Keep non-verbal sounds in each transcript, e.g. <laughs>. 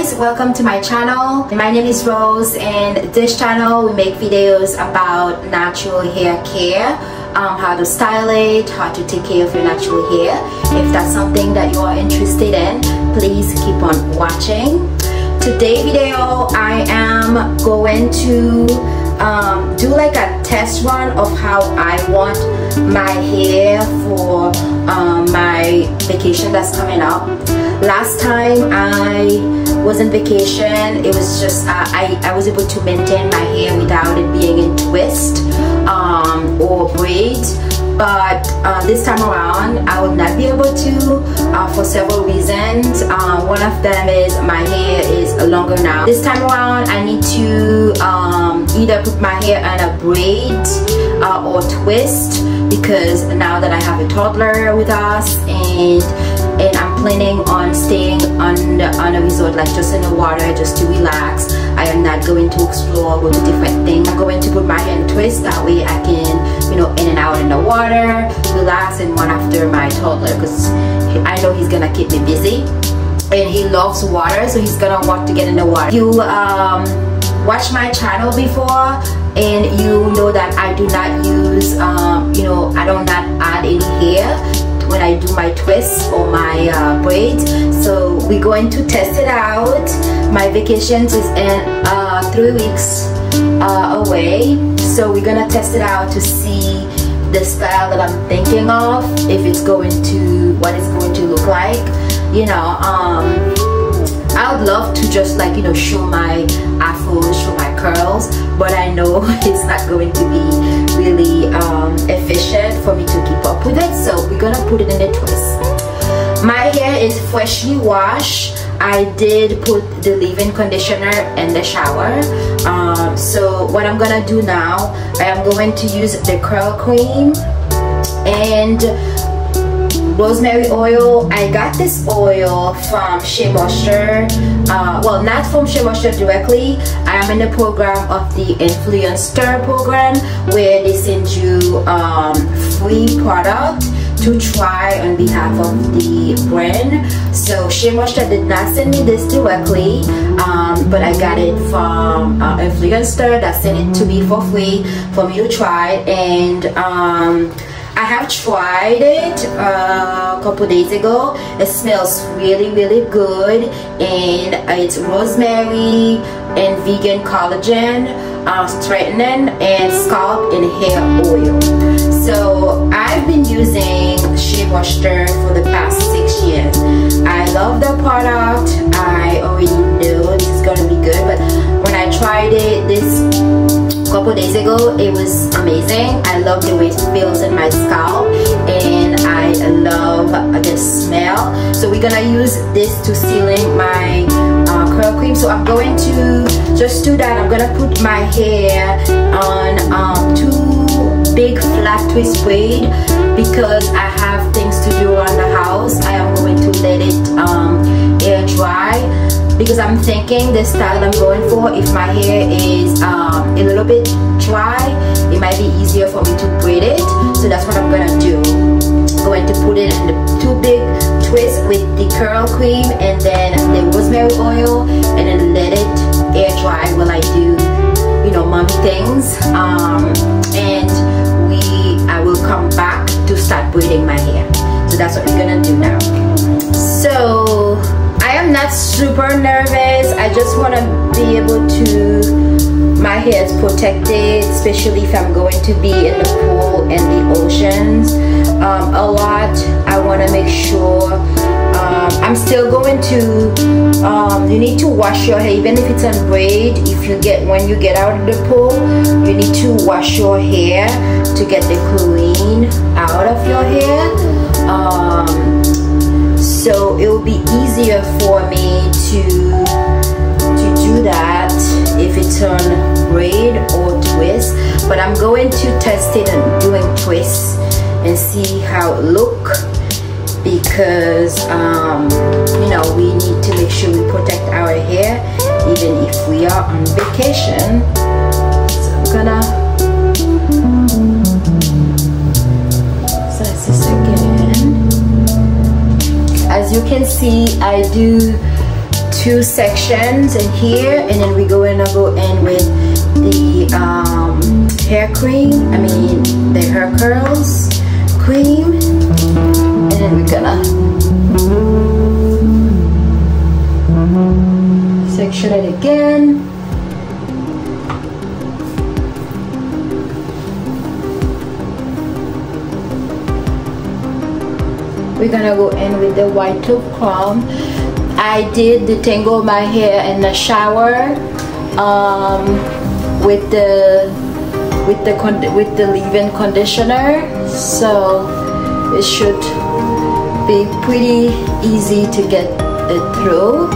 guys welcome to my channel. My name is Rose and this channel we make videos about natural hair care um, how to style it how to take care of your natural hair. If that's something that you are interested in please keep on watching. Today video I am going to um, do like a test run of how I want my hair for um, my vacation that's coming up last time I was on vacation it was just uh, I, I was able to maintain my hair without it being in twist um, or braids but uh, this time around I will not be able to uh, for several reasons. Uh, one of them is my hair is longer now. This time around I need to um, either put my hair in a braid uh, or twist because now that I have a toddler with us and and I'm planning on staying on the, on a resort like just in the water just to relax. I am not going to explore go to different things I'm going to put my in twist. That way I can you know in and out in the water relax and run after my toddler because I know he's gonna keep me busy. And he loves water so he's gonna want to get in the water. You um watch my channel before and you know that I do not use um, you know I don't not add any hair when I do my twists or my uh, braids so we're going to test it out. My vacations is in uh, three weeks uh, away. So we're gonna test it out to see the style that I'm thinking of if it's going to what it's going to look like. You know um, I would love to just like you know show my afros show my curls but I know <laughs> it's not going to be really um, efficient for me to keep up with it so we're gonna put it in a twist. My hair is freshly washed. I did put the leave-in conditioner in the shower. Um, so what I'm gonna do now I am going to use the curl cream and rosemary oil. I got this oil from Shea Moisture uh, well not from Shea Moisture directly. I am in the program of the influencer program where they send you um, free product to try on behalf of the brand. So Shea Moisture did not send me this directly um, but I got it from uh, influencer that sent it to me for free for me to try. And um, I have tried it uh, a couple days ago. It smells really, really good and it's rosemary and vegan collagen, uh, straightening and scalp and hair oil. So I've been using Shea Moisture for the past six years. I love the product. I already knew this is gonna be good, but when I tried it this couple days ago it was amazing. I love the way it feels in my scalp and i love the smell. So we're gonna use this to sealing my uh, curl cream. So i'm going to just do that. I'm gonna put my hair on um, two big flat twist braid because i have things to do around the house. I am going to let it um, air dry because I'm thinking the style I'm going for if my hair is um, a little bit dry it might be easier for me to braid it. So that's what I'm gonna do. I'm going to put it in the two big twists with the curl cream and then the rosemary oil and then let it air dry while I do you know mommy things. Um, super nervous. I just want to be able to, my hair is protected, especially if I'm going to be in the pool and the oceans um, a lot. I want to make sure um, I'm still going to, um, you need to wash your hair, even if it's on braid, if you get, when you get out of the pool, you need to wash your hair to get the chlorine out of your hair. So it will be easier for me to to do that if it's on braid or twist. But I'm going to test it and doing twists and see how it look because um, you know we need to make sure we protect our hair even if we are on vacation. So I'm gonna you can see I do two sections in here and then we go going to go in with the um, hair cream I mean the hair curls cream and then we're gonna section it again we're gonna go in with the wide tooth comb. I did detangle my hair in the shower um, with the with the with the leave-in conditioner. So it should be pretty easy to get it through.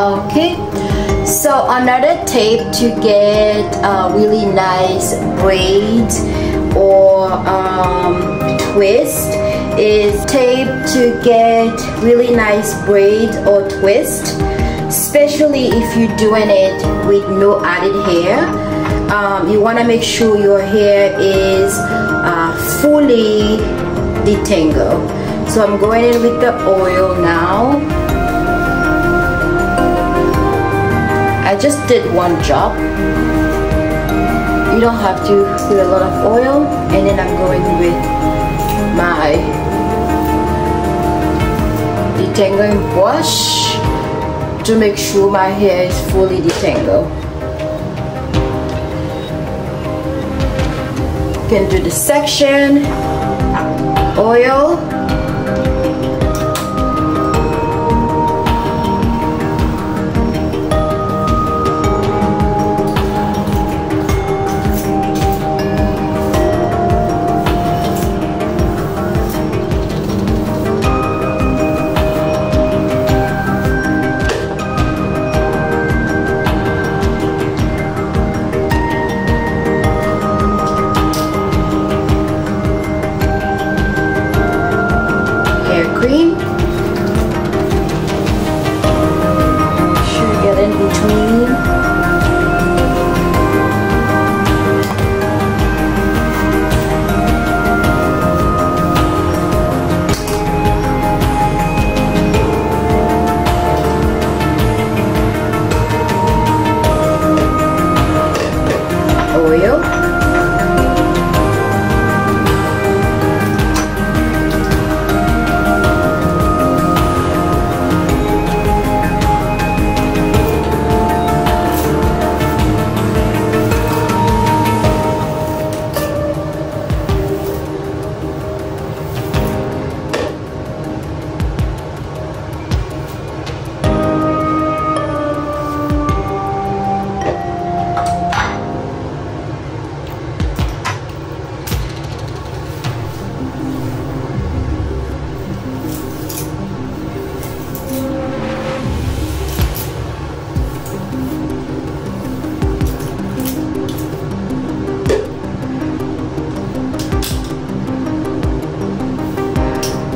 Okay. So another tape to get a really nice braid or um, twist is tape to get really nice braid or twist especially if you're doing it with no added hair. Um, you want to make sure your hair is uh, fully detangled. So I'm going in with the oil now. I just did one job. You don't have to put a lot of oil and then I'm going with my detangling brush to make sure my hair is fully detangled. Can do the section, oil,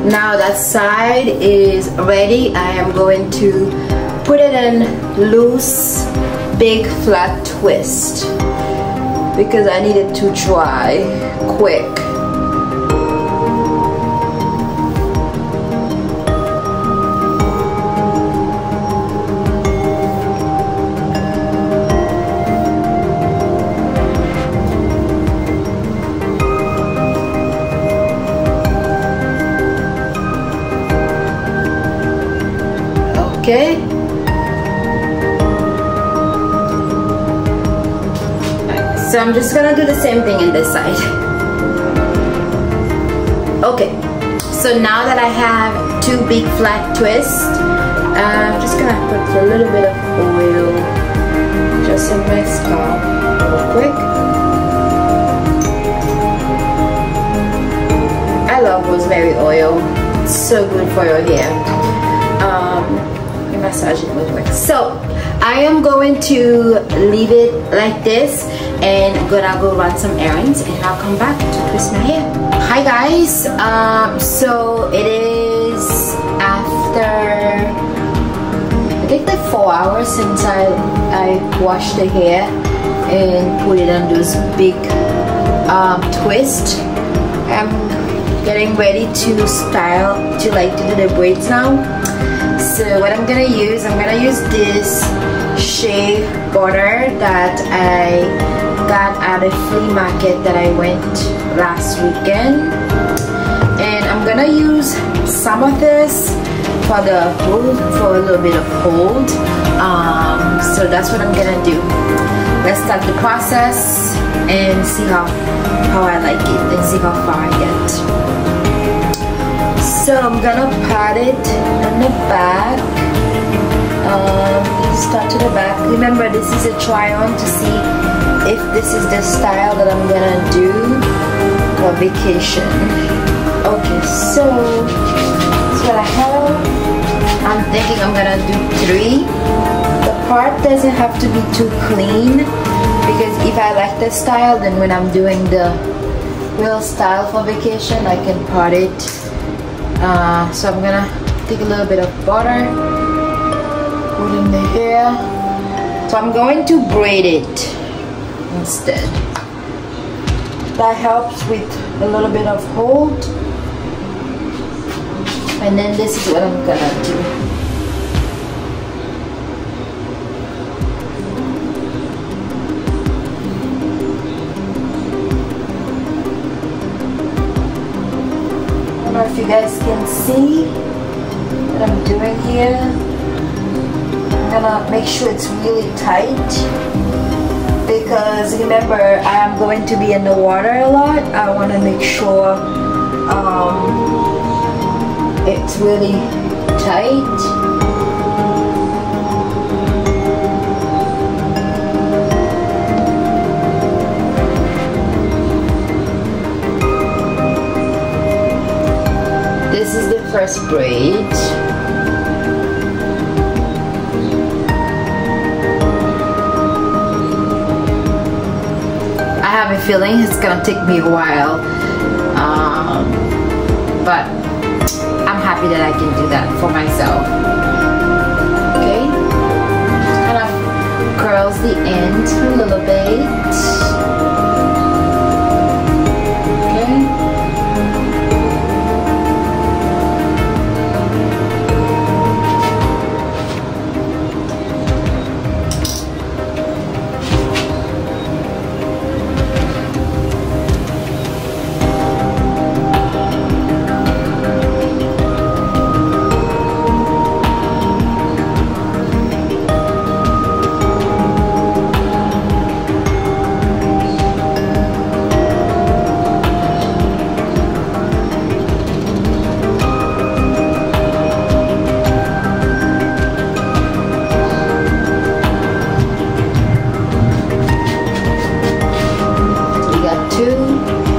now that side is ready I am going to put it in loose big flat twist because I need it to dry quick so I'm just gonna do the same thing in this side. Okay. So now that I have two big flat twists uh, I'm just gonna put a little bit of oil just on my scalp real quick. I love rosemary oil. It's so good for your hair. Um, massage it with wax. So I am going to leave it like this and gonna go run some errands and I'll come back to twist my hair. Hi guys, um, so it is after I think like four hours since I, I washed the hair and put it on this big um, twist. I'm getting ready to style to like to do the braids now so what I'm gonna use I'm gonna use this shea butter that I got at a flea market that I went last weekend. And I'm gonna use some of this for the hold for a little bit of hold um, so that's what I'm gonna do. Let's start the process and see how how I like it and see how far I get. So I'm gonna pat it on the back start to the back. Remember this is a try on to see if this is the style that I'm gonna do for vacation. Okay so that's what I have I'm thinking I'm gonna do three. The part doesn't have to be too clean because if I like the style then when I'm doing the real style for vacation I can part it. Uh, so I'm gonna take a little bit of butter the hair so I'm going to braid it instead. That helps with a little bit of hold. And then this is what I'm gonna do. I don't know if you guys can see what I'm doing here. I'm gonna make sure it's really tight because remember I am going to be in the water a lot. I want to make sure um, it's really tight. this is the first braid have a feeling it's gonna take me a while. Um, but I'm happy that I can do that for myself. Okay? Kind of curls the end a little bit okay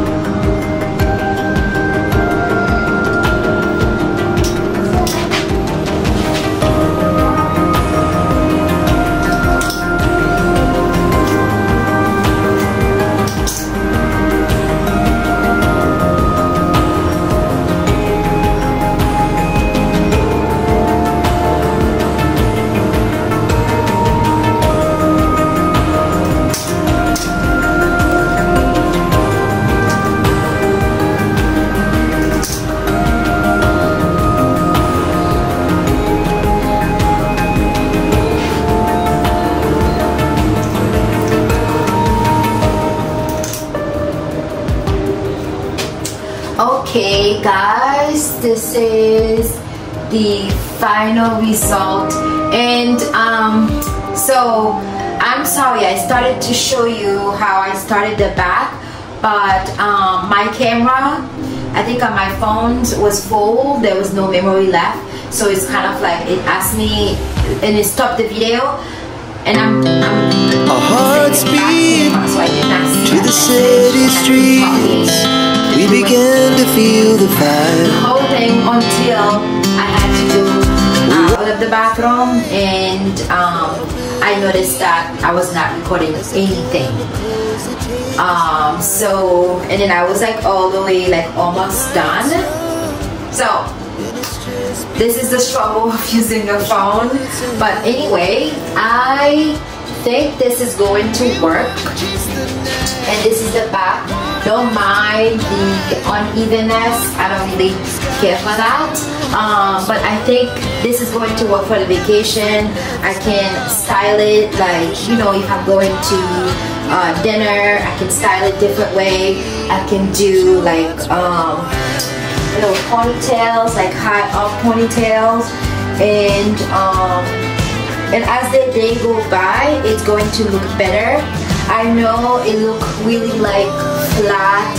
this is the final result. And um so I'm sorry I started to show you how I started the back but um, my camera I think on my phone was full there was no memory left. So it's kind of like it asked me and it stopped the video. And I'm, I'm our hearts beat so to the city streets. we began to feel the fire. Until I had to go uh, out of the bathroom and um, I noticed that I was not recording anything. Um, so, and then I was like all the way like almost done. So, this is the struggle of <laughs> using the phone. But anyway, I think this is going to work. And this is the back. Don't mind the unevenness. I don't really care for that. Um, but I think this is going to work for the vacation. I can style it like you know if I'm going to uh, dinner I can style it different way. I can do like um, little ponytails like high up ponytails. And um, and as the day go by it's going to look better. I know it look really like flat.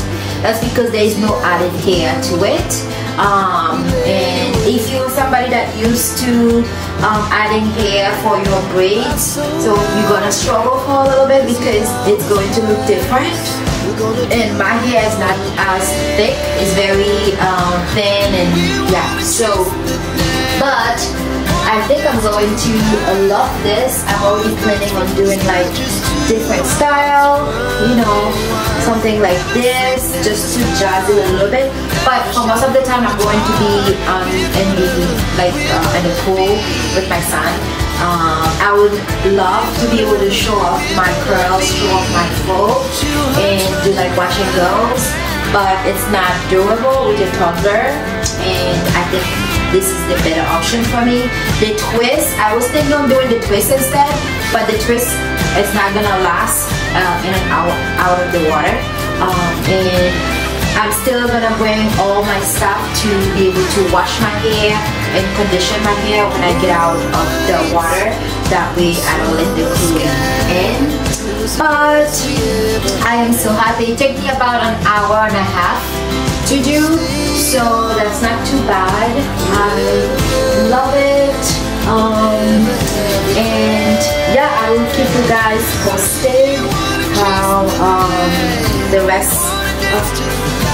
That's because there is no added hair to it. Um, and if you're somebody that used to um, adding hair for your braids so you're gonna struggle for a little bit because it's going to look different. And my hair is not as thick. It's very um, thin and yeah so but I think I'm going to love this. I'm already planning on doing like different style, you know, something like this, just to jazz it a little bit. But for most of the time, I'm going to be um, in the like uh, in the pool with my son. Um, I would love to be able to show off my curls, show off my fro, and do like and goes. But it's not doable with a toddler, and I think this is the better option for me. The twist, I was thinking of doing the twist instead, but the twist is not gonna last uh, in and out, out of the water. Um, and I'm still gonna bring all my stuff to be able to wash my hair and condition my hair when I get out of the water. That way I don't let the cooling in. But I am so happy. It took me about an hour and a half to do so that's not too bad. I love it. Um, and yeah I will keep you guys posted how um, the rest of